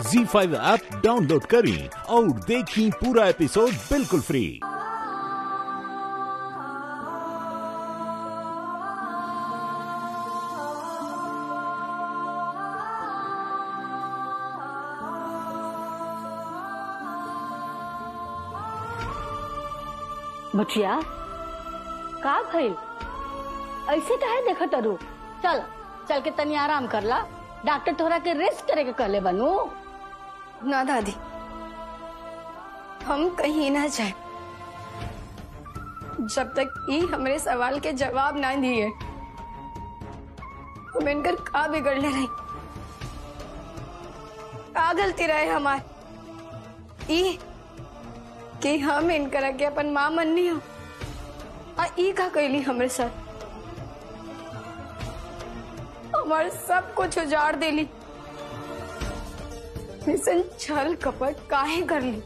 जी five app download करें और देखें पूरा एपिसोड बिल्कुल फ्री बचिया का भइल? ऐसे काहे देखत अरू चल चल के तनी आराम कर ला। डॉक्टर तोहरा के रेस्ट करे के कहले बनू। ना दादी हम कहीं ना जाए। जब तक ये हमारे सवाल के जवाब ना दिए हम इनकर का बिगड़ले रही का गलती रहे हमारे। ई, कि हम इनकर के अपन माँ मननी हो। आ, ई का कैली हमरे साथ? हमार सब कुछ उजाड़ देली। ऐसन छल कपट काहे कर ली?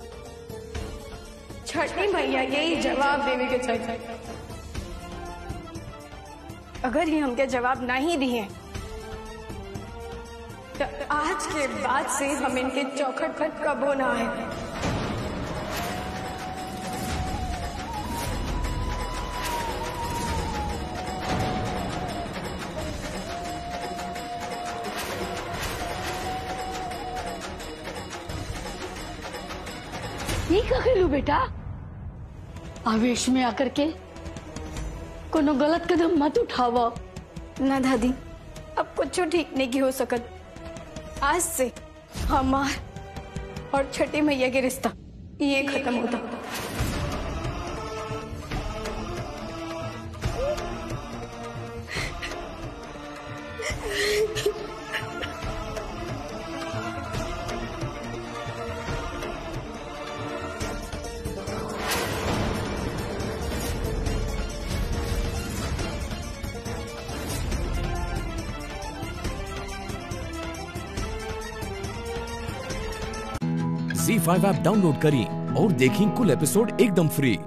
छठी मैया यही जवाब देने के चाहिए अगर ये हमके जवाब नहीं दिए तो आज के बाद से हम इनके चौखट पर कबो ना आए। ये का खेलू बेटा। आवेश में आकर के कोनो गलत कदम मत उठावा। ना दादी, अब कुछ ठीक नहीं की हो सकत। आज से हमार और छठी मैया के रिश्ता ये खत्म होता। जी फाइव ऐप डाउनलोड करें और देखें कुल एपिसोड एकदम फ्री